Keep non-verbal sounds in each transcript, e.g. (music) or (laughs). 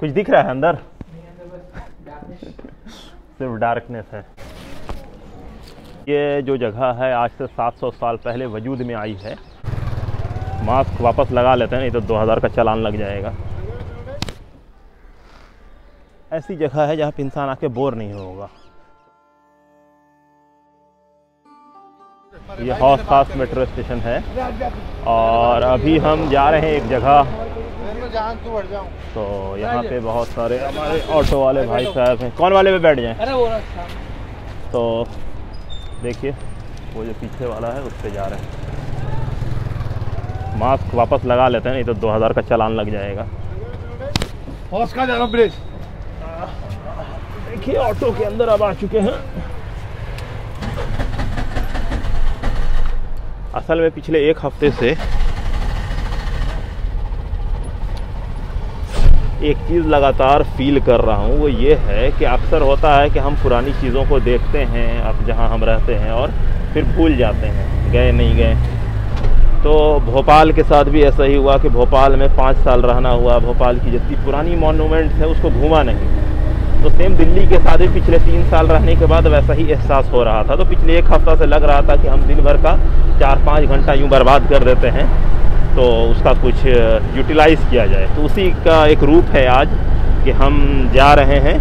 कुछ दिख रहा है अंदर? (laughs) सिर्फ़ डार्कनेस है। ये जो जगह है आज से 700 साल पहले वजूद में आई है। मास्क वापस लगा लेते हैं नहीं तो 2000 का चालान लग जाएगा। ऐसी जगह है जहाँ पे इंसान आके बोर नहीं होगा। ये हौस खास मेट्रो स्टेशन है। और अभी हम जा रहे हैं एक जगह। तो यहाँ पे बहुत सारे हमारे ऑटो वाले भाई साहब हैं। कौन वाले पे बैठ जाएँ? अरे वो रहा तो देखिए वो जो पीछे वाला है उस पर जा रहे हैं। मास्क वापस लगा लेते हैं नहीं तो 2000 का चालान लग जाएगा। ब्रिज। देखिए ऑटो के अंदर अब आ चुके हैं। असल में पिछले एक हफ़्ते से एक चीज़ लगातार फील कर रहा हूँ, वो ये है कि अक्सर होता है कि हम पुरानी चीज़ों को देखते हैं, अब जहाँ हम रहते हैं और फिर भूल जाते हैं, गए नहीं गए। तो भोपाल के साथ भी ऐसा ही हुआ कि भोपाल में पाँच साल रहना हुआ, भोपाल की जितनी पुरानी मोनूमेंट्स है उसको घूमा नहीं। तो सेम दिल्ली के साथ भी पिछले तीन साल रहने के बाद वैसा ही एहसास हो रहा था। तो पिछले एक हफ़्ता से लग रहा था कि हम दिन भर का चार पाँच घंटा यूँ बर्बाद कर देते हैं। तो उसका कुछ यूटिलाइज़ किया जाए। तो उसी का एक रूप है आज कि हम जा रहे हैं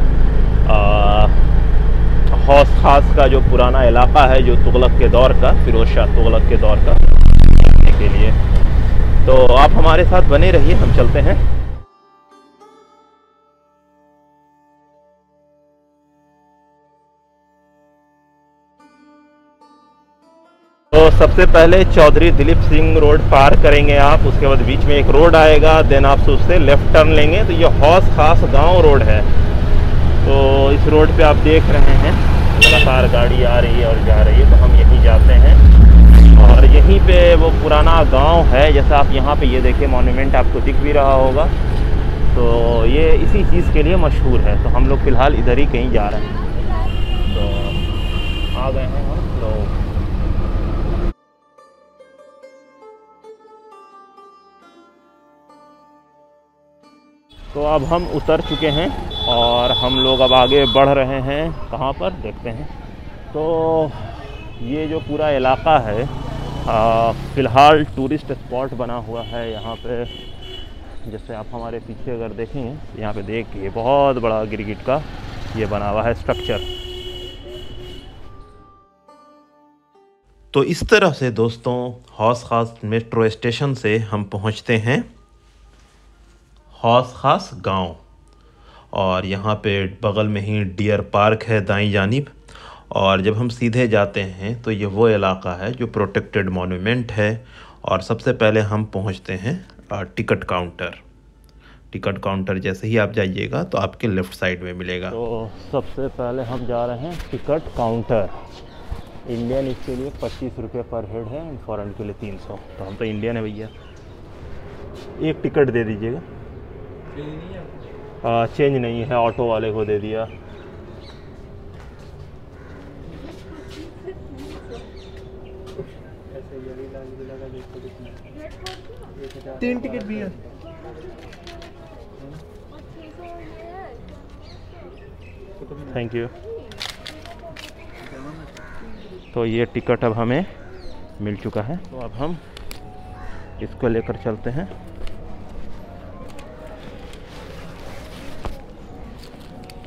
हौस खास का जो पुराना इलाका है, जो तुगलक के दौर का फिरोज शाह तुगलक के दौर का के लिए। तो आप हमारे साथ बने रहिए, हम चलते हैं। तो सबसे पहले चौधरी दिलीप सिंह रोड पार करेंगे आप, उसके बाद बीच में एक रोड आएगा, देन आप उससे लेफ़्ट टर्न लेंगे तो ये हौस खास गाँव रोड है। तो इस रोड पे आप देख रहे हैं, लगातार गाड़ी आ रही है और जा रही है तो हम यहीं जाते हैं। और यहीं पे वो पुराना गाँव है, जैसा आप यहाँ पे ये देखिए मॉन्यूमेंट आपको दिख भी रहा होगा। तो ये इसी चीज़ के लिए मशहूर है तो हम लोग फ़िलहाल इधर ही कहीं जा रहे हैं। तो आ गए हैं। तो अब हम उतर चुके हैं और हम लोग अब आगे बढ़ रहे हैं। कहाँ पर? देखते हैं। तो ये जो पूरा इलाका है फ़िलहाल टूरिस्ट स्पॉट बना हुआ है यहाँ पे। जैसे आप हमारे पीछे अगर देखेंगे यहाँ पे देखिए बहुत बड़ा गिरगिट का ये बना हुआ है स्ट्रक्चर तो इस तरह से दोस्तों हौस खास मेट्रो स्टेशन से हम पहुँचते हैं। हौस खास गाँव। और यहाँ पे बगल में ही डियर पार्क है दाई जानब और जब हम सीधे जाते हैं तो ये वो इलाका है जो प्रोटेक्टेड मॉन्यूमेंट है। और सबसे पहले हम पहुँचते हैं टिकट काउंटर। टिकट काउंटर जैसे ही आप जाइएगा तो आपके लेफ़्ट साइड में मिलेगा। तो सबसे पहले हम जा रहे हैं टिकट काउंटर। इंडियन इसके लिए पच्चीस रुपये पर हेड है, फॉरेन के लिए तीन सौ। तो हम तो इंडियन है भैया। एक टिकट दे दीजिएगा। आ, चेंज नहीं है ऑटो वाले को दे दिया। तीन टिकट भी है। थैंक यू तो ये टिकट अब हमें मिल चुका है। तो अब हम इसको लेकर चलते हैं।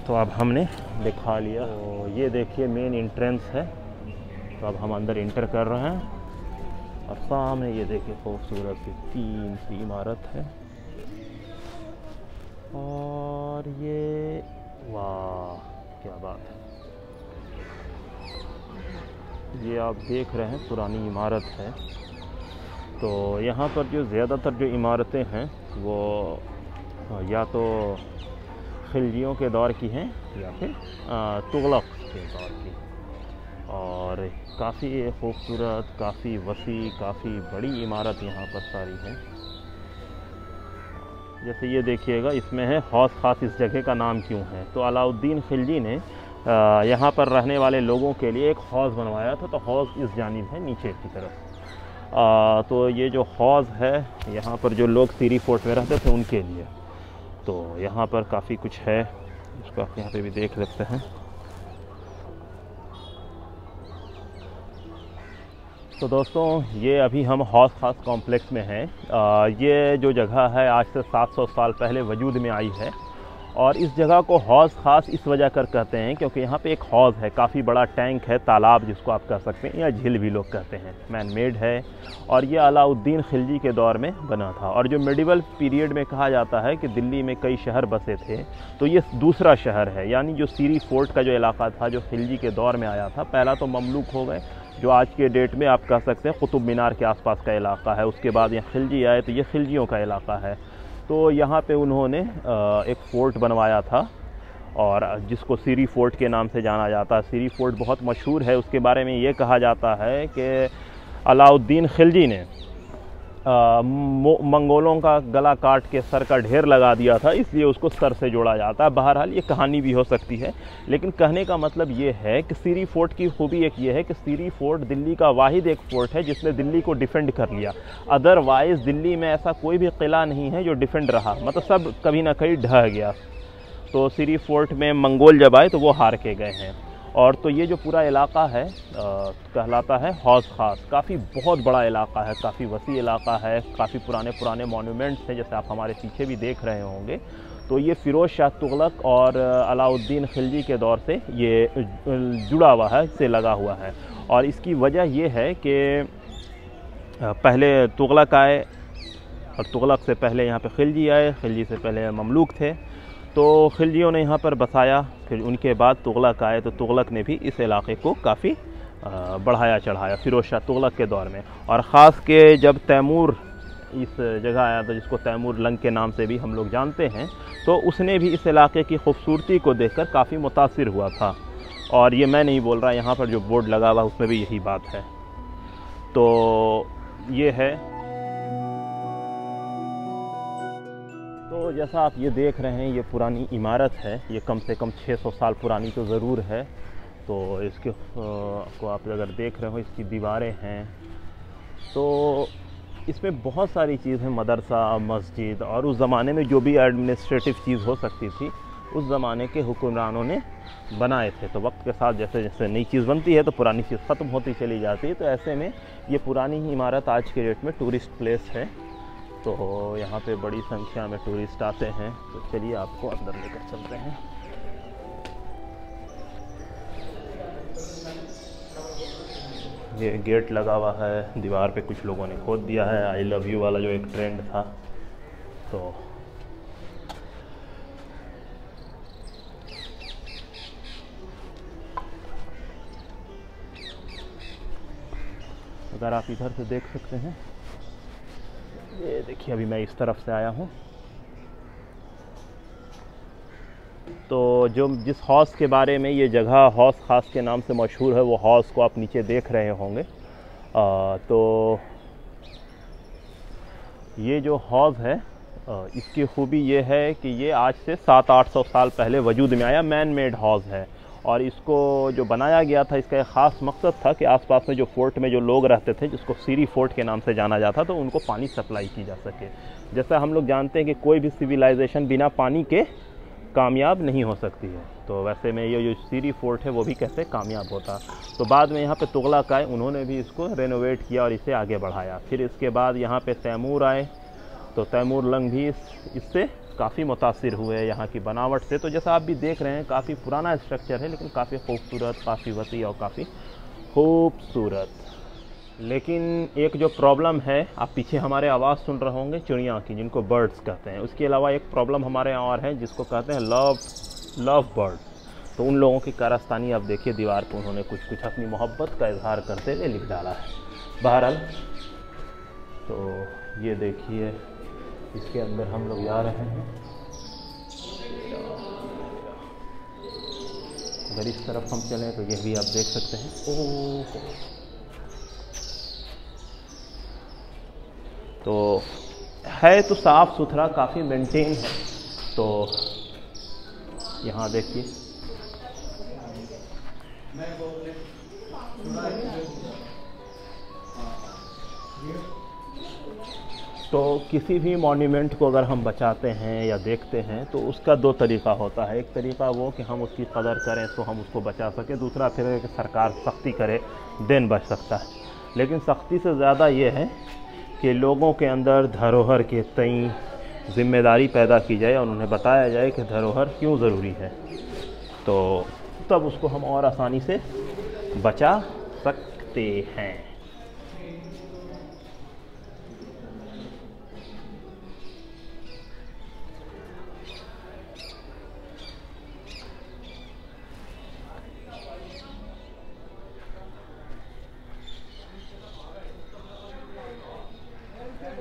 तो अब हमने दिखा लिया। तो ये देखिए मेन इंट्रेंस है। तो अब हम अंदर इंटर कर रहे हैं। और सामने ये देखिए खूबसूरत सी तीन सी इमारत है। और ये, वाह, क्या बात है। ये आप देख रहे हैं पुरानी इमारत है। तो यहाँ पर जो ज़्यादातर जो इमारतें हैं, वो या तो खिलजियों के दौर की हैं। या। फिर तुगलक। के दौर की। और काफ़ी खूबसूरत काफ़ी वसी काफ़ी बड़ी इमारत यहाँ पर सारी है। जैसे ये देखिएगा इसमें है हौस खास इस जगह का नाम क्यों है? तो अलाउद्दीन खिलजी ने यहाँ पर रहने वाले लोगों के लिए एक हौज़ बनवाया था तो हौज़ इस जानिब है नीचे की तरफ़। आ, तो ये जो हौज़ है यहाँ पर जो लोग सीरी फोर्ट में रहते थे उनके लिए। तो यहाँ पर काफ़ी कुछ है। इसको आप यहाँ पे भी देख सकते हैं। तो दोस्तों, ये अभी हम हौस खास कॉम्प्लेक्स में हैं। ये जो जगह है, आज से 700 साल पहले वजूद में आई है। और इस जगह को हौज़ ख़ास इस वजह कर कहते हैं क्योंकि यहाँ पे एक हौज़ है, काफ़ी बड़ा टैंक है, तालाब जिसको आप कह सकते हैं या झील भी लोग कहते हैं। मैन मेड है और ये अलाउद्दीन खिलजी के दौर में बना था। और जो मेडिवल पीरियड में कहा जाता है कि दिल्ली में कई शहर बसे थे तो ये दूसरा शहर है। यानी जो सीरी फोर्ट का जो इलाका था, जो खिलजी के दौर में आया था, पहला तो ममलूक हो गए, जो आज के डेट में आप कह सकते हैं कुतुब मीनार के आसपास का इलाका है। उसके बाद यहाँ खिलजी आए तो ये खिलजियों का इलाका है। तो यहाँ पे उन्होंने एक फ़ोर्ट बनवाया था और जिसको सीरी फोर्ट के नाम से जाना जाता है। सीरी फोर्ट बहुत मशहूर है। उसके बारे में ये कहा जाता है कि अलाउद्दीन खिलजी ने मंगोलों का गला काट के सर का ढेर लगा दिया था, इसलिए उसको सर से जोड़ा जाता है। बहरहाल, ये कहानी भी हो सकती है, लेकिन कहने का मतलब ये है कि सीरी फोर्ट की खूबी एक ये है कि सीरी फोर्ट दिल्ली का वाहिद एक फ़ोर्ट है, जिसने दिल्ली को डिफेंड कर लिया। अदरवाइज़, दिल्ली में ऐसा कोई भी किला नहीं है जो डिफेंड रहा मतलब सब कभी ना कहीं ढह गया। तो सीरी फोर्ट में मंगोल जब आए तो वो हार के गए हैं। और तो ये जो पूरा इलाका है आ, कहलाता है हौज ख़ास। काफ़ी बहुत बड़ा इलाका है काफ़ी वसी इलाका है काफ़ी पुराने पुराने मोनूमेंट्स हैं जैसे आप हमारे पीछे भी देख रहे होंगे। तो ये फ़िरोज़ शाह तुगलक और अलाउद्दीन खिलजी के दौर से ये जुड़ा हुआ है इससे लगा हुआ है। और इसकी वजह ये है कि पहले तुगलक आए और तुगलक से पहले यहाँ पे खिलजी आए खिलजी से पहले ममलूक थे। तो खिलजियों ने यहाँ पर बसाया, फिर उनके बाद तुगलक आए तो तुगलक ने भी इस इलाके को काफ़ी बढ़ाया चढ़ाया, फिरोज शाह तुगलक के दौर में। और ख़ास के जब तैमूर इस जगह आया था, जिसको तैमूर लंग के नाम से भी हम लोग जानते हैं तो उसने भी इस इलाके की खूबसूरती को देखकर काफ़ी मुतासर हुआ था। और ये मैं नहीं बोल रहा, यहाँ पर जो बोर्ड लगा हुआ उसमें भी यही बात है। तो ये है जैसा आप ये देख रहे हैं, ये पुरानी इमारत है। ये कम से कम 600 साल पुरानी तो ज़रूर है। तो इसके को आप अगर देख रहे हो, इसकी दीवारें हैं। तो इसमें बहुत सारी चीज़ मदरसा, मस्जिद और उस ज़माने में जो भी एडमिनिस्ट्रेटिव चीज़ हो सकती थी, उस ज़माने के हुक्मरानों ने बनाए थे। तो वक्त के साथ जैसे जैसे नई चीज़ बनती है तो पुरानी चीज़ ख़त्म होती चली जाती है। तो ऐसे में ये पुरानी ही इमारत आज के डेट में टूरिस्ट प्लेस है। तो यहाँ पे बड़ी संख्या में टूरिस्ट आते हैं। तो चलिए आपको अंदर लेकर चलते हैं। ये गेट लगा हुआ है। दीवार पे कुछ लोगों ने खोद दिया है। आई लव यू वाला जो एक ट्रेंड था। तो अगर आप इधर से देख सकते हैं। ये देखिए, अभी मैं इस तरफ़ से आया हूँ। तो जो जिस हौस के बारे में ये जगह, हौस ख़ास के नाम से मशहूर है, वो हौस को आप नीचे देख रहे होंगे। तो ये जो हौज़ है इसकी खूबी ये है कि ये आज से सात आठ सौ साल पहले वजूद में आया मैन मेड हौज़ है। और इसको जो बनाया गया था इसका एक ख़ास मकसद था कि आसपास में जो फोर्ट में जो लोग रहते थे जिसको सीरी फोर्ट के नाम से जाना जाता तो उनको पानी सप्लाई की जा सके। जैसा हम लोग जानते हैं कि कोई भी सिविलाइजेशन बिना पानी के कामयाब नहीं हो सकती है। तो वैसे में ये जो सीरी फोर्ट है वो भी कैसे कामयाब होता। तो बाद में यहाँ पे तुगलक आए उन्होंने भी इसको रेनोवेट किया और इसे आगे बढ़ाया। फिर इसके बाद यहाँ पे तैमूर आए तो तैमूर लंग भी इस, इससे काफ़ी मुतासर हुए यहाँ की बनावट से। तो जैसा आप भी देख रहे हैं, काफ़ी पुराना स्ट्रक्चर है, लेकिन काफ़ी खूबसूरत, काफ़ी वसी और काफ़ी खूबसूरत। लेकिन एक जो प्रॉब्लम है, आप पीछे हमारे आवाज़ सुन रहे होंगे, चिड़िया की, जिनको बर्ड्स कहते हैं। उसके अलावा एक प्रॉब्लम हमारे यहाँ और है, जिसको कहते हैं लव लव बर्ड तो उन लोगों की कारस्तानी आप देखिए, दीवार पर उन्होंने कुछ कुछ अपनी मोहब्बत का इजहार करते हुए लिख डाला है। बहरहाल तो ये देखिए इसके अंदर हम लोग जा रहे हैं। अगर इस तरफ़ हम चलें तो यह भी आप देख सकते हैं। ओह तो है तो साफ़ सुथरा, काफ़ी मेंटेन है। तो यहाँ देखिए। तो किसी भी मॉन्यूमेंट को अगर हम बचाते हैं या देखते हैं तो उसका दो तरीका होता है। एक तरीका वो कि हम उसकी कदर करें तो हम उसको बचा सकें। दूसरा फिर कि सरकार सख्ती करे, देन बच सकता है। लेकिन सख्ती से ज़्यादा ये है कि लोगों के अंदर धरोहर के तई ज़िम्मेदारी पैदा की जाए और उन्हें बताया जाए कि धरोहर क्यों ज़रूरी है। तो तब उसको हम और आसानी से बचा सकते हैं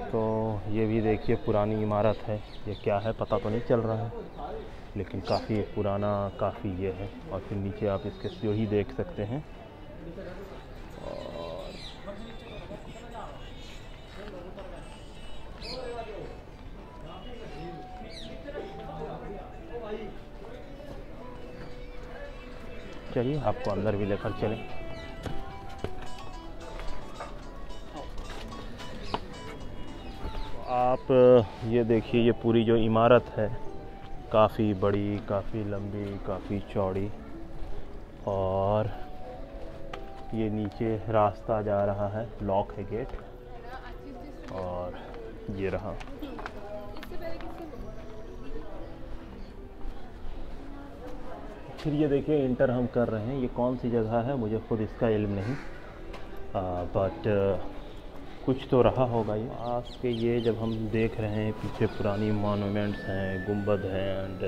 तो ये भी देखिए पुरानी इमारत है। ये क्या है पता तो नहीं चल रहा है, लेकिन काफ़ी पुराना, काफ़ी ये है। और फिर नीचे आप इसके सीढ़ी देख सकते हैं। और चलिए, आपको अंदर भी लेकर चलें। आप ये देखिए, ये पूरी जो इमारत है, काफ़ी बड़ी, काफ़ी लंबी, काफ़ी चौड़ी और ये नीचे रास्ता जा रहा है, लॉक है गेट और ये रहा। फिर ये देखिए, इंटर हम कर रहे हैं। ये कौन सी जगह है? मुझे खुद इसका इल्म नहीं बट कुछ तो रहा होगा ये। आज के ये जब हम देख रहे हैं पीछे पुरानी मॉन्यूमेंट्स हैं गुंबद हैं एंड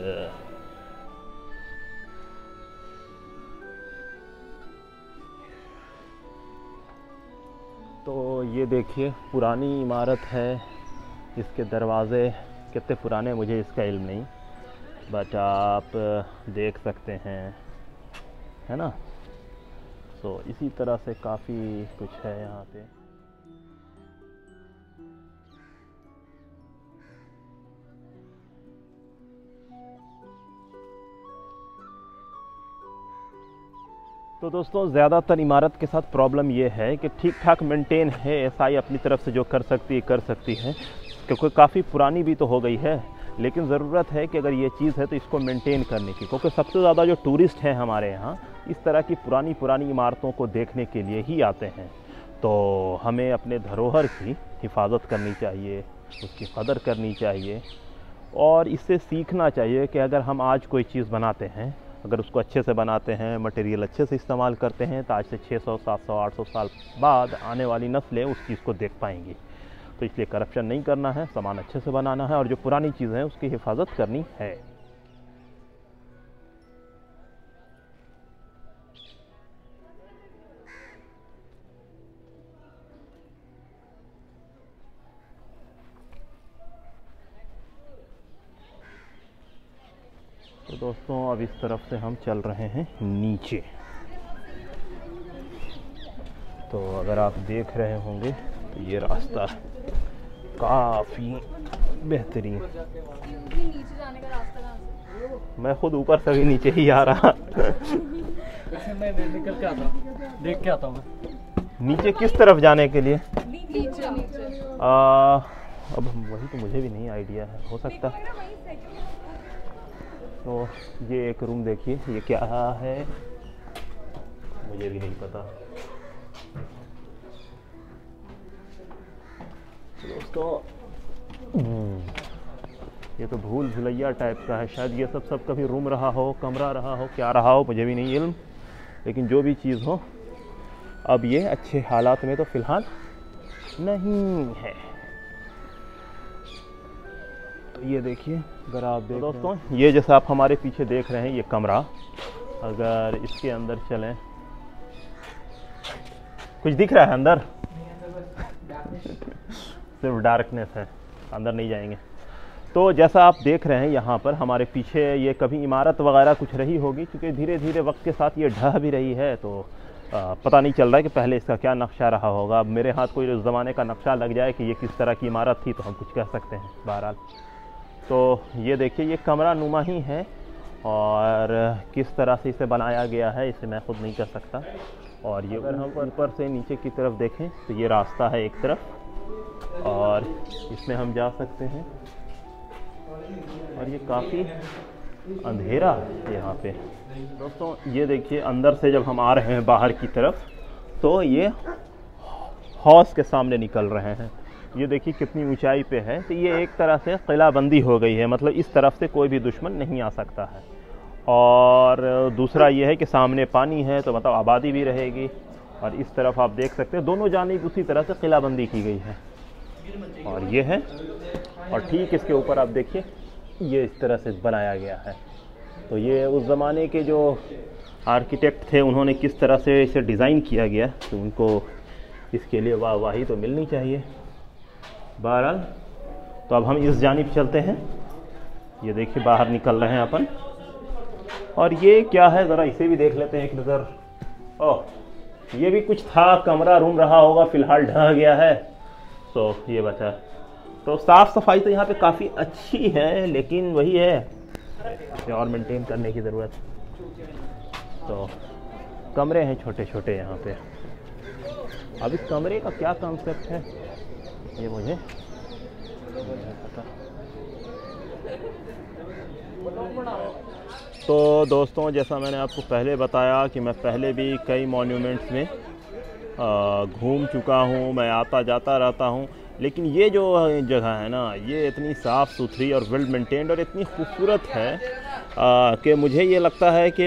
तो ये देखिए पुरानी इमारत है। इसके दरवाज़े कितने पुराने मुझे इसका इल्म नहीं। बट आप देख सकते हैं है ना? सो so, इसी तरह से काफ़ी कुछ है यहाँ पे। तो दोस्तों, ज़्यादातर इमारत के साथ प्रॉब्लम ये है कि ठीक ठाक मेंटेन है एसआई अपनी तरफ़ से जो कर सकती है, कर सकती है। क्योंकि काफ़ी पुरानी भी तो हो गई है, लेकिन ज़रूरत है कि अगर ये चीज़ है तो इसको मेंटेन करने की, क्योंकि सबसे ज़्यादा जो टूरिस्ट हैं हमारे यहाँ, इस तरह की पुरानी पुरानी इमारतों को देखने के लिए ही आते हैं। तो हमें अपने धरोहर की हिफाजत करनी चाहिए, उसकी कदर करनी चाहिए, और इससे सीखना चाहिए कि अगर हम आज कोई चीज़ बनाते हैं अगर उसको अच्छे से बनाते हैं मटेरियल अच्छे से इस्तेमाल करते हैं तो आज से 600, 700, 800 साल बाद आने वाली नस्लें उस चीज़ को देख पाएँगी। तो इसलिए करप्शन नहीं करना है सामान अच्छे से बनाना है और जो पुरानी चीज़ें हैं उसकी हिफाजत करनी है। तो दोस्तों अब इस तरफ़ से हम चल रहे हैं नीचे। तो अगर आप देख रहे होंगे तो ये रास्ता काफ़ी बेहतरीन। नीचे जाने का रास्ता कहाँ से मैं खुद ऊपर से भी नीचे ही आ रहा। मैं मैं निकल के आता देख के आता हूँ नीचे किस तरफ़ जाने के लिए? नीचे नीचे। आ, अब वही तो मुझे भी नहीं आइडिया है हो सकता। तो ये एक रूम देखिए ये क्या है? मुझे भी नहीं पता। दोस्तों हम्म, ये तो भूल भुलैया टाइप का है। शायद ये सब सब कभी रूम रहा हो कमरा रहा हो क्या रहा हो मुझे भी नहीं इल्म लेकिन जो भी चीज़ हो अब ये अच्छे हालात में तो फ़िलहाल नहीं है। ये देखिए अगर आप देख दोस्तों ये जैसा आप हमारे पीछे देख रहे हैं ये कमरा। अगर इसके अंदर चलें। कुछ दिख रहा है अंदर? सिर्फ़ डार्कनेस है। अंदर नहीं जाएँगे। तो जैसा आप देख रहे हैं यहाँ पर हमारे पीछे ये कभी इमारत वगैरह कुछ रही होगी क्योंकि धीरे धीरे वक्त के साथ ये ढह भी रही है तो आ, पता नहीं चल रहा है कि पहले इसका क्या नक्शा रहा होगा। अब मेरे हाथ कोई उस ज़माने का नक्शा लग जाए कि ये किस तरह की इमारत थी तो हम कुछ कह सकते हैं बहरहाल। तो ये देखिए ये कमरा नुमा ही है और किस तरह से इसे बनाया गया है इसे मैं खुद नहीं कर सकता। और ये अगर हम ऊपर से नीचे की तरफ़ देखें तो ये रास्ता है एक तरफ़। और इसमें हम जा सकते हैं। और ये काफ़ी अंधेरा है यहाँ पे। दोस्तों ये देखिए अंदर से जब हम आ रहे हैं बाहर की तरफ़ तो ये हौस के सामने निकल रहे हैं। ये देखिए कितनी ऊंचाई पे है तो ये एक तरह से किलाबंदी हो गई है मतलब इस तरफ़ से कोई भी दुश्मन नहीं आ सकता है। और दूसरा ये है कि सामने पानी है तो मतलब आबादी भी रहेगी, और इस तरफ़ आप देख सकते हैं, दोनों जानिब उसी तरह से किलाबंदी की गई है। और ये है, और ठीक इसके ऊपर आप देखिए, ये इस तरह से बनाया गया है। तो ये उस ज़माने के जो आर्किटेक्ट थे, उन्होंने किस तरह से इसे डिज़ाइन किया गया तो उनको इसके लिए वाह वाही तो मिलनी चाहिए। बहरहाल तो अब हम इस जानब चलते हैं। ये देखिए, बाहर निकल रहे हैं अपन। और ये क्या है? ज़रा इसे भी देख लेते हैं एक नज़र। ओह, ये भी कुछ था, कमरा रूम रहा होगा, फ़िलहाल ढह गया है। तो ये बचा। तो साफ़ सफ़ाई तो यहाँ पे काफ़ी अच्छी है, लेकिन वही है और मेंटेन करने की ज़रूरत। तो कमरे हैं छोटे छोटे यहाँ पे। अब इस कमरे का क्या कॉन्सेप्ट है? ये मुझे। तो दोस्तों, जैसा मैंने आपको पहले बताया कि मैं पहले भी कई मॉन्यूमेंट्स में घूम चुका हूँ, मैं आता जाता रहता हूँ, लेकिन ये जो जगह है ना, ये इतनी साफ़ सुथरी और वेल मेंटेन्ड और इतनी खूबसूरत है कि मुझे ये लगता है कि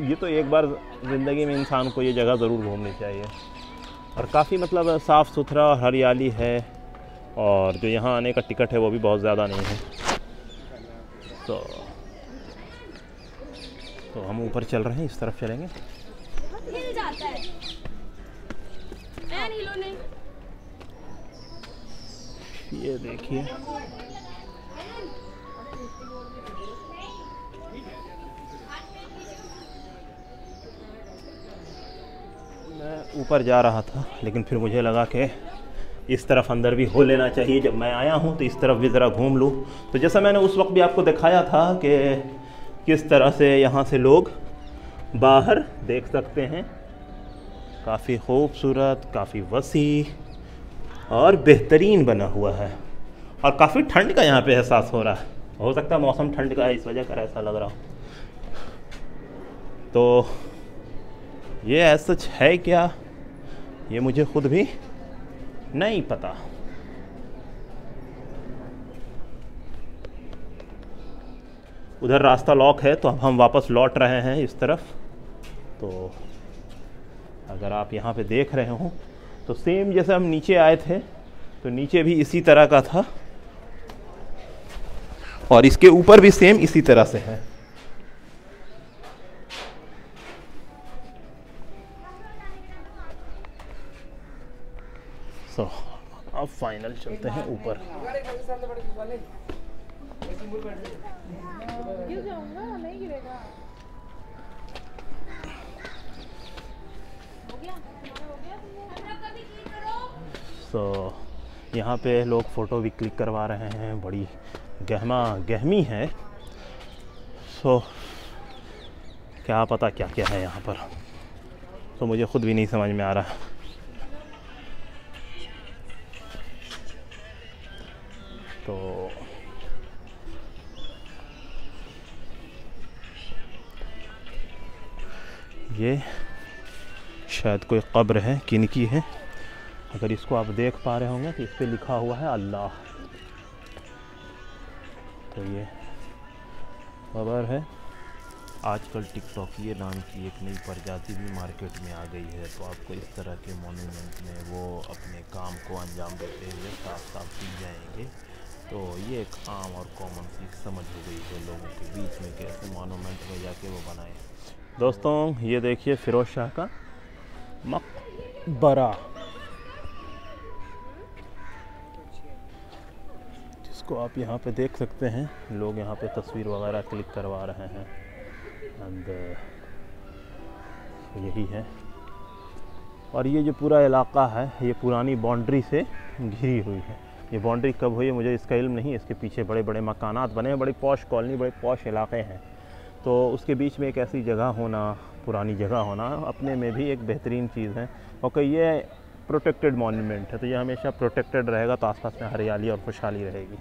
ये तो एक बार ज़िंदगी में इंसान को ये जगह ज़रूर घूमनी चाहिए। और काफ़ी मतलब साफ़ सुथरा और हरियाली है और जो यहाँ आने का टिकट है वो भी बहुत ज़्यादा नहीं है। तो तो हम ऊपर चल रहे हैं इस तरफ़ चलेंगे। है। ये देखिए। मैं ऊपर जा रहा था, लेकिन फिर मुझे लगा कि इस तरफ़ अंदर भी हो लेना चाहिए। जब मैं आया हूँ तो इस तरफ़ भी ज़रा घूम लूँ। तो जैसा मैंने उस वक्त भी आपको दिखाया था कि किस तरह से यहाँ से लोग बाहर देख सकते हैं। काफ़ी खूबसूरत, काफ़ी वसी और बेहतरीन बना हुआ है। और काफ़ी ठंड का यहाँ पे एहसास हो रहा है। हो सकता है मौसम ठंड का है, इस वजह कर ऐसा लग रहा हो। तो ये ऐसा है क्या? ये मुझे खुद भी नहीं पता। उधर रास्ता लॉक है तो अब हम वापस लौट रहे हैं इस तरफ़। तो अगर आप यहाँ पे देख रहे हो तो सेम जैसे हम नीचे आए थे तो नीचे भी इसी तरह का था। और इसके ऊपर भी सेम इसी तरह से है। सो अब फाइनल चलते हैं ऊपर। सो यहाँ पे लोग फ़ोटो भी क्लिक करवा रहे हैं। बड़ी गहमा गहमी है। सो so, क्या पता क्या क्या है यहाँ पर। तो मुझे ख़ुद भी नहीं समझ में आ रहा। तो ये शायद कोई कब्र है, किनकी है? अगर इसको आप देख पा रहे होंगे तो इस पर लिखा हुआ है अल्लाह। तो ये खबर है। आजकल टिकटॉक ये नाम की एक नई प्रजाति भी मार्केट में आ गई है तो आपको इस तरह के मोनूमेंट में वो अपने काम को अंजाम देते हुए साफ़ साफ़ दिख जाएँगे। तो ये एक आम और कॉमन सी समझ हो गई है लोगों के बीच में कैसे मोनूमेंट में जाके वो बनाए दोस्तों, ये देखिए फ़िरोज़ शाह का मकबरा। जिसको आप यहाँ पे देख सकते हैं, लोग यहाँ पे तस्वीर वगैरह क्लिक करवा रहे हैं। एंड यही है। और ये जो पूरा इलाका है, ये पुरानी बाउंड्री से घिरी हुई है। ये बाउंड्री कब हुई है मुझे इसका इल्म नहीं इसके पीछे बड़े बड़े मकानात बने हैं बड़ी पौश कॉलोनी बड़े पौश इलाके हैं। तो उसके बीच में एक ऐसी जगह होना पुरानी जगह होना अपने में भी एक बेहतरीन चीज़ है। और कि ये प्रोटेक्टेड मॉन्यूमेंट है तो ये हमेशा प्रोटेक्टेड रहेगा तो आसपास में हरियाली और खुशहाली रहेगी।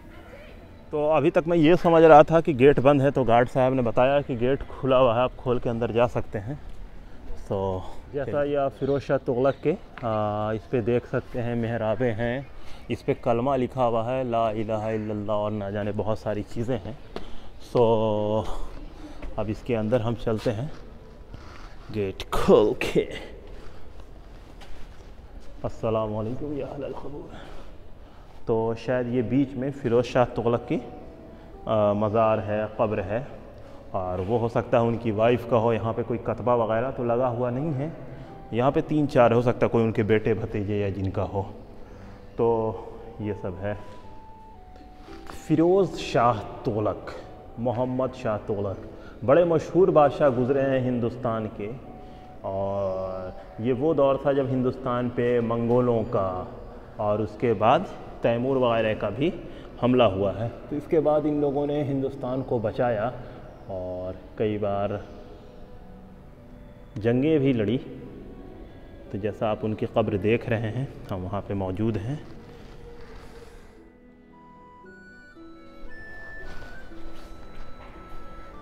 तो अभी तक मैं ये समझ रहा था कि गेट बंद है तो गार्ड साहब ने बताया कि गेट खुला हुआ है आप खोल के अंदर जा सकते हैं। तो जैसा ये फिरोज शाह तुगलक के आ, इस पे देख सकते हैं मेहराबे हैं। इस पर कलमा लिखा हुआ है, ला इल्लल्लाह, और ना जाने बहुत सारी चीज़ें हैं। सो, अब इसके अंदर हम चलते हैं। गेट खोल के। क़बूर तो शायद ये बीच में फ़िरोज़ शाह तुगलक की मज़ार है, कब्र है, और वो हो सकता है उनकी वाइफ का हो, यहाँ पे कोई कतबा वगैरह तो लगा हुआ नहीं है। यहाँ पे तीन चार हो सकता है, कोई उनके बेटे भतीजे या जिनका हो। तो ये सब है। फ़िरोज़ शाह तोलक, मोहम्मद शाह तुगलक बड़े मशहूर बादशाह गुज़रे हैं हिंदुस्तान के। और ये वो दौर था जब हिंदुस्तान पे मंगोलों का और उसके बाद तैमूर वगैरह का भी हमला हुआ है। तो इसके बाद इन लोगों ने हिंदुस्तान को बचाया और कई बार जंगें भी लड़ी। तो जैसा आप उनकी कब्र देख रहे हैं, हम वहाँ पे मौजूद हैं।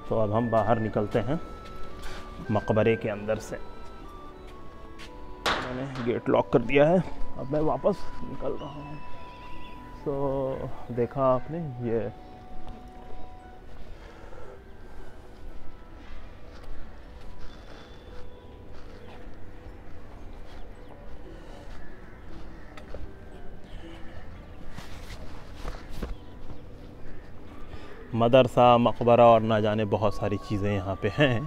तो अब हम बाहर निकलते हैं, मकबरे के अंदर से। मैंने गेट लॉक कर दिया है, अब मैं वापस निकल रहा हूँ। तो देखा आपने, ये मदरसा मकबरा और ना जाने बहुत सारी चीज़ें यहाँ पे हैं।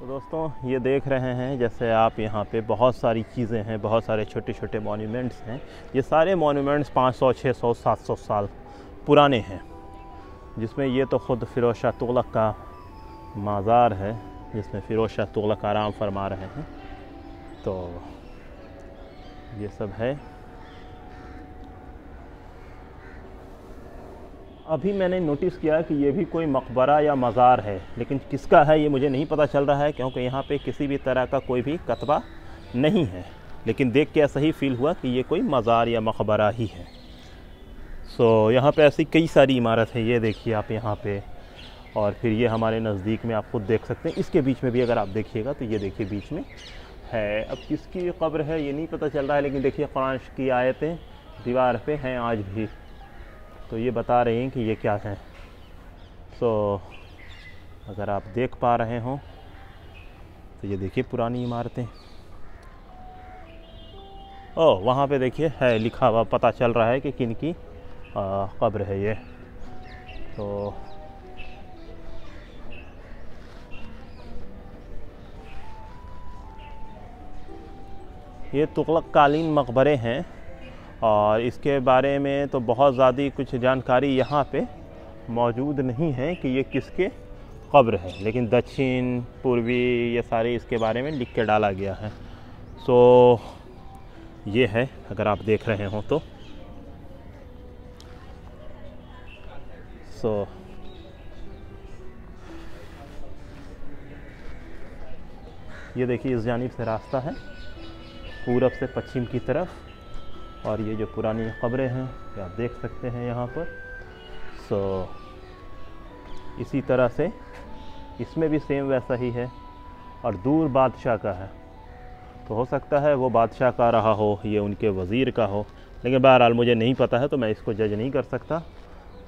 तो दोस्तों ये देख रहे हैं जैसे आप यहाँ पे बहुत सारी चीज़ें हैं बहुत सारे छोटे छोटे मॉन्यूमेंट्स हैं। ये सारे मॉन्यूमेंट्स 500, 600, 700 साल पुराने हैं। जिसमें ये तो ख़ुद फ़िरोज़ शाह तुगलक का मज़ार है जिसमें फ़िरोज़ शाह तुगलक आराम फरमा रहे हैं। तो ये सब है। अभी मैंने नोटिस किया कि ये भी कोई मकबरा या मज़ार है, लेकिन किसका है ये मुझे नहीं पता चल रहा है, क्योंकि यहाँ पे किसी भी तरह का कोई भी कतबा नहीं है। लेकिन देख के ऐसा ही फील हुआ कि ये कोई मज़ार या मकबरा ही है। सो यहाँ पे ऐसी कई सारी इमारत है, ये देखिए आप यहाँ पे। और फिर ये हमारे नज़दीक में आप खुद देख सकते हैं। इसके बीच में भी अगर आप देखिएगा तो ये देखिए बीच में है। अब किसकी कब्र है, ये नहीं पता चल रहा है, लेकिन देखिए कुरान की आयतें दीवार पे हैं, आज भी। तो ये बता रहे हैं कि ये क्या है। सो so, अगर आप देख पा रहे हों तो ये देखिए पुरानी इमारतें। ओह वहाँ पे देखिए है लिखा हुआ पता चल रहा है कि किन की कब्र है ये। तो ये तुगलक कालीन मकबरे हैं। और इसके बारे में तो बहुत ज़्यादा कुछ जानकारी यहाँ पे मौजूद नहीं है कि ये किसके कब्र है, लेकिन दक्षिण, पूर्वी ये सारे इसके बारे में लिख के डाला गया है। सो, ये है, अगर आप देख रहे हो तो। सो, ये देखिए, इस जानिब से रास्ता है, पूरब से पश्चिम की तरफ़। और ये जो पुरानी ख़बरें हैं, ये आप देख सकते हैं यहाँ पर। सो इसी तरह से इसमें भी सेम वैसा ही है और दूर बादशाह का है। तो हो सकता है वो बादशाह का रहा हो, ये उनके वज़ीर का हो। लेकिन बहरहाल मुझे नहीं पता है तो मैं इसको जज नहीं कर सकता।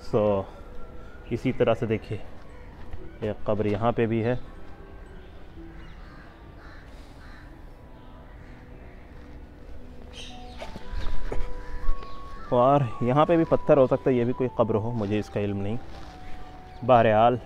सो इसी तरह से देखिए एक कब्र यहाँ पे भी है। और यहाँ पे भी पत्थर हो सकता है, ये भी कोई कब्र हो, मुझे इसका इल्म नहीं। बहरहाल,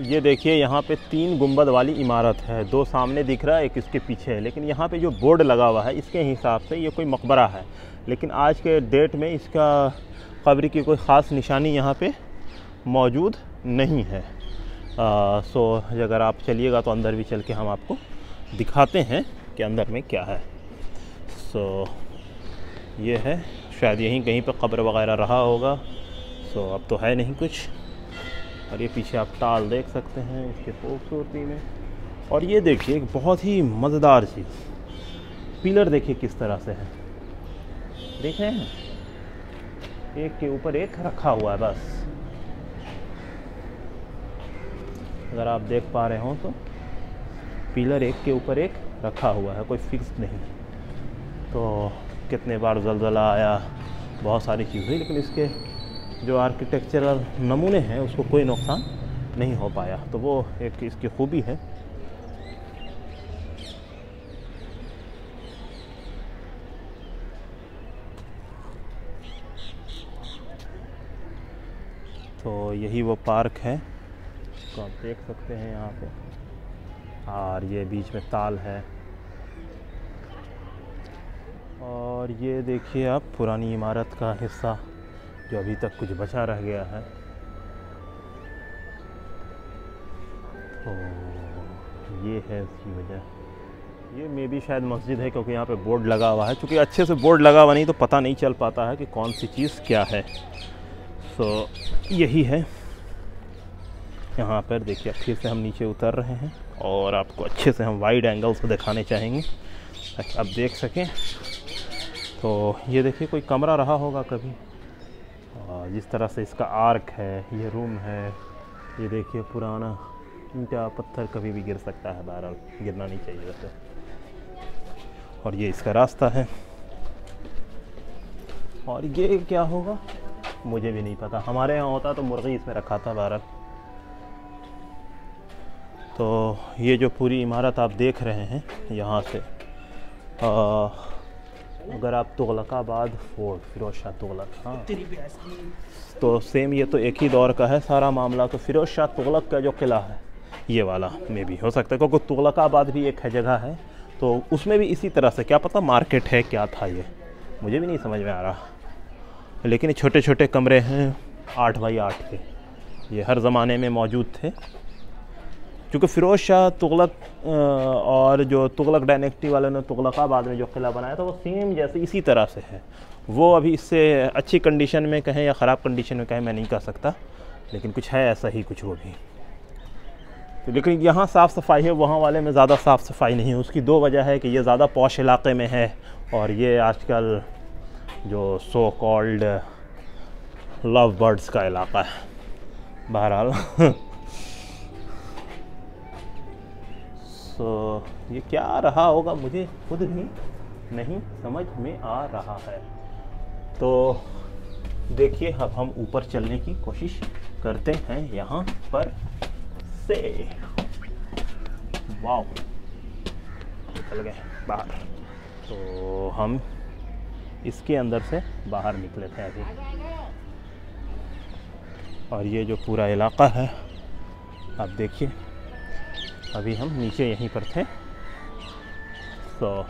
ये देखिए, यहाँ पे तीन गुंबद वाली इमारत है। दो सामने दिख रहा है, एक इसके पीछे है। लेकिन यहाँ पे जो बोर्ड लगा हुआ है, इसके हिसाब से ये कोई मकबरा है। लेकिन आज के डेट में इसका कब्र की कोई ख़ास निशानी यहाँ पे मौजूद नहीं है। आ, सो अगर आप चलिएगा तो अंदर भी चल के हम आपको दिखाते हैं कि अंदर में क्या है। सो ये है शायद यहीं कहीं पर कब्र वगैरह रहा होगा। सो अब तो है नहीं कुछ। और ये पीछे आप टाल देख सकते हैं इसकी खूबसूरती में। और ये देखिए एक बहुत ही मज़ेदार चीज़ पिलर देखिए किस तरह से है। देख रहे हैं? एक के ऊपर एक रखा हुआ है बस। अगर आप देख पा रहे हो तो पिलर एक के ऊपर एक रखा हुआ है, कोई फिक्स नहीं। तो कितने बार जलजला आया, बहुत सारी चीज़ लेकिन इसके जो आर्किटेक्चरल नमूने हैं, उसको कोई नुकसान नहीं हो पाया। तो वो एक इसकी खूबी है। तो यही वो पार्क है तो आप देख सकते हैं यहाँ पे। और ये बीच में ताल है। और ये देखिए आप, पुरानी इमारत का हिस्सा, जो अभी तक कुछ बचा रह गया है। तो ये है इसकी वजह। ये मे भी शायद मस्जिद है, क्योंकि यहाँ पे बोर्ड लगा हुआ है। क्योंकि अच्छे से बोर्ड लगा हुआ नहीं तो पता नहीं चल पाता है कि कौन सी चीज़ क्या है। सो यही है। यहाँ पर देखिए, फिर से हम नीचे उतर रहे हैं और आपको अच्छे से हम वाइड एंगल से दिखाने चाहेंगे, ताकि आप देख सकें। तो ये देखिए, कोई कमरा रहा होगा कभी। और जिस तरह से इसका आर्क है, ये रूम है, ये देखिए पुराना ईंटा पत्थर कभी भी गिर सकता है बहरहाल, गिरना नहीं चाहिए वैसे। और ये इसका रास्ता है। और ये क्या होगा? मुझे भी नहीं पता। हमारे यहाँ होता तो मुर्गी इसमें रखा था भारत। तो ये जो पूरी इमारत आप देख रहे हैं यहाँ से आ, अगर आप तुगलकाबाद फोर्ट फिरोज शाह तुगलक हाँ। तो सेम ये तो एक ही दौर का है सारा मामला। तो फिरोज शाह तुगलक का जो किला है ये वाला में भी हो सकता है क्योंकि तुगलकाबाद भी एक है जगह है। तो उसमें भी इसी तरह से क्या पता मार्केट है क्या था ये। मुझे भी नहीं समझ में आ रहा। लेकिन ये छोटे छोटे कमरे हैं, आठ बाई आठ के। ये हर ज़माने में मौजूद थे। क्योंकि फ़िरोज़ शाह तुगलक और जो तुगलक डायनेक्टी वाले ने तुगलकाबाद में जो किला बनाया था, वो सेम जैसे इसी तरह से है। वो अभी इससे अच्छी कंडीशन में कहें या ख़राब कंडीशन में कहें, मैं नहीं कह सकता, लेकिन कुछ है ऐसा ही, कुछ वो भी। तो लेकिन यहाँ साफ़ सफ़ाई है, वहाँ वाले में ज़्यादा साफ़ सफ़ाई नहीं है। उसकी दो वजह है कि ये ज़्यादा पौश इलाके में है, और ये आजकल जो सो कॉल्ड लव बर्ड्स का इलाका है, बहरहाल। (laughs) सो ये क्या रहा होगा मुझे खुद भी नहीं समझ में आ रहा है। तो देखिए, अब हम ऊपर चलने की कोशिश करते हैं यहाँ पर से। वाओ निकल गए बाहर। तो हम इसके अंदर से बाहर निकले थे अभी। और ये जो पूरा इलाका है, आप देखिए, अभी हम नीचे यहीं पर थे। तो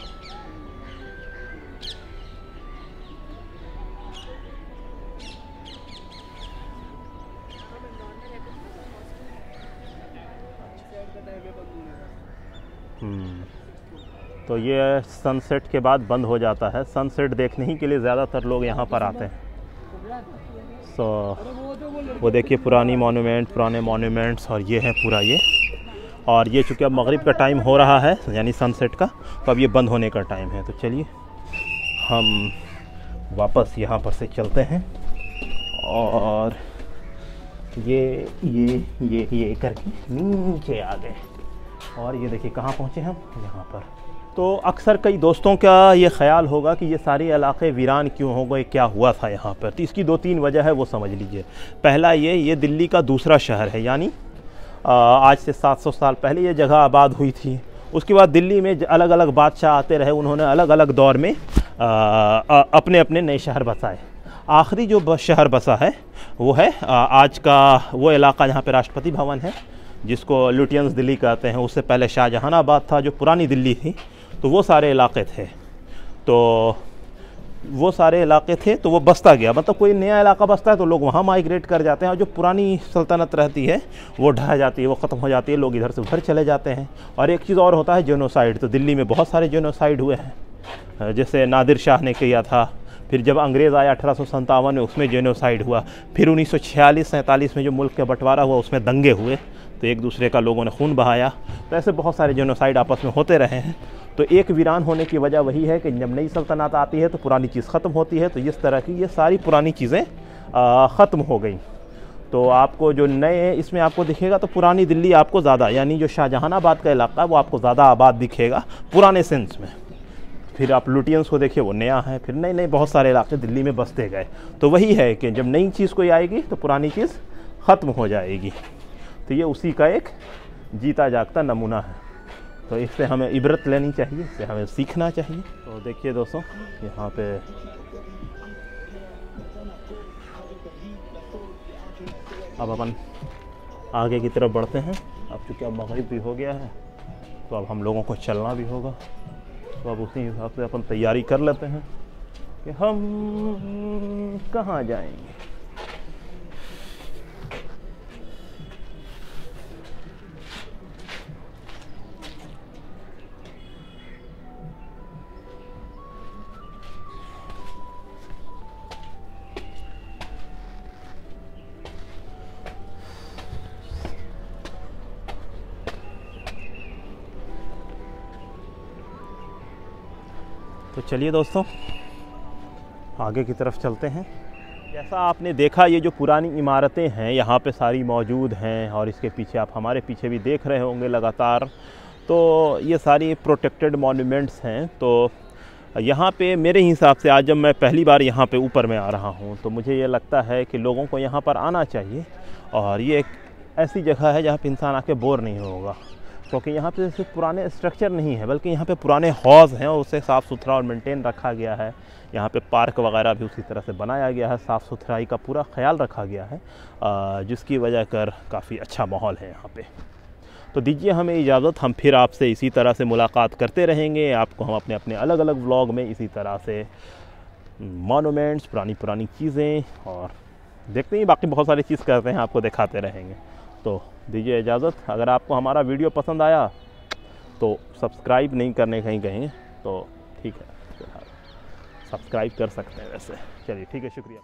हम्म। तो ये सनसेट के बाद बंद हो जाता है। सनसेट देखने ही के लिए ज़्यादातर लोग यहाँ पर आते हैं। सो वो देखिए पुरानी मोनूमेंट पुराने मोनूमेंट्स और ये है पूरा ये। और ये चूँकि अब मगरिब का टाइम हो रहा है, यानी सनसेट का तो अब ये बंद होने का टाइम है। तो चलिए, हम वापस यहाँ पर से चलते हैं। और ये ये ये ये करके नीचे आ गए। और ये देखिए कहाँ पहुँचे हम? यहाँ पर। तो अक्सर कई दोस्तों का ये ख्याल होगा कि ये सारे इलाके वीरान क्यों हो गए क्या हुआ था यहाँ पर? तो इसकी दो तीन वजह है वो समझ लीजिए। पहला ये ये दिल्ली का दूसरा शहर है यानी आज से 700 साल पहले ये जगह आबाद हुई थी। उसके बाद दिल्ली में अलग अलग बादशाह आते रहे उन्होंने अलग अलग दौर में आ, आ, अपने अपने नए शहर बसाए। आखिरी जो शहर बसा है वो है आज का वो इलाका जहाँ पर राष्ट्रपति भवन है जिसको लुटियंस दिल्ली कहते हैं। उससे पहले शाहजहानाबाद था जो पुरानी दिल्ली थी। तो वो सारे इलाके थे। तो वो सारे इलाके थे तो वो बसता गया। मतलब कोई नया इलाका बसता है तो लोग वहाँ माइग्रेट कर जाते हैं और जो पुरानी सल्तनत रहती है, वो ढह जाती है, वो ख़त्म हो जाती है, लोग इधर से उधर चले जाते हैं। और एक चीज़ और होता है जेनोसाइड तो दिल्ली में बहुत सारे जेनोसाइड हुए हैं। जैसे नादिर शाह ने किया था, फिर जब अंग्रेज़ आया अठारह सौ सत्तावन में, उसमें जेनोसाइड हुआ। फिर उन्नीस सौ में जो मुल्क का बंटवारा हुआ, उसमें दंगे हुए। तो एक दूसरे का लोगों ने खून बहाया। तो ऐसे बहुत सारे जेनोसाइड आपस में होते रहे हैं। तो एक वीरान होने की वजह वही है कि जब नई सल्तनत आती है तो पुरानी चीज़ ख़त्म होती है तो इस तरह की ये सारी पुरानी चीज़ें ख़त्म हो गई। तो आपको जो नए इसमें आपको दिखेगा तो पुरानी दिल्ली आपको ज़्यादा, यानी जो शाहजहानाबाद का इलाका है, वो आपको ज़्यादा आबाद दिखेगा, पुराने सेंस में। फिर आप लुटियंस को देखिए, वो नया है, फिर नए नए बहुत सारे इलाके दिल्ली में बसते गए। तो वही है कि जब नई चीज़ कोई आएगी तो पुरानी चीज़ ख़त्म हो जाएगी। तो ये उसी का एक जीता जागता नमूना है। तो इससे हमें इबरत लेनी चाहिए, इससे हमें सीखना चाहिए। तो देखिए दोस्तों, यहाँ पे अब अपन आगे की तरफ़ बढ़ते हैं। अब चूँकि अब मगरब भी हो गया है तो अब हम लोगों को चलना भी होगा। तो अब उसी हिसाब से अपन तैयारी कर लेते हैं कि हम कहाँ जाएँगे। चलिए दोस्तों, आगे की तरफ़ चलते हैं। जैसा आपने देखा, ये जो पुरानी इमारतें हैं, यहाँ पे सारी मौजूद हैं और इसके पीछे आप हमारे पीछे भी देख रहे होंगे लगातार। तो ये सारी प्रोटेक्टेड मॉन्यूमेंट्स हैं तो यहाँ पे मेरे हिसाब से आज जब मैं पहली बार यहाँ पे ऊपर में आ रहा हूँ तो मुझे ये लगता है कि लोगों को यहाँ पर आना चाहिए और ये एक ऐसी जगह है जहाँ पर इंसान आके बोर नहीं होगा। क्योंकि यहाँ पे सिर्फ़ पुराने स्ट्रक्चर नहीं है, बल्कि यहाँ पे पुराने हौज़ हैं और उसे साफ़ सुथरा और मेंटेन रखा गया है। यहाँ पे पार्क वगैरह भी उसी तरह से बनाया गया है, साफ़ सुथराई का पूरा ख्याल रखा गया है जिसकी वजह कर काफ़ी अच्छा माहौल है यहाँ पे। तो दीजिए हमें इजाज़त, हम फिर आपसे इसी तरह से मुलाकात करते रहेंगे। आपको हम अपने अपने अलग अलग व्लॉग में इसी तरह से मोनूमेंट्स पुरानी पुरानी चीज़ें और देखते ही, बाकी बहुत सारी चीज़ करते हैं, आपको दिखाते रहेंगे। तो दीजिए इजाज़त। अगर आपको हमारा वीडियो पसंद आया तो सब्सक्राइब नहीं करने कहीं कहीं तो ठीक है। सब्सक्राइब कर सकते हैं वैसे। चलिए, ठीक है, शुक्रिया।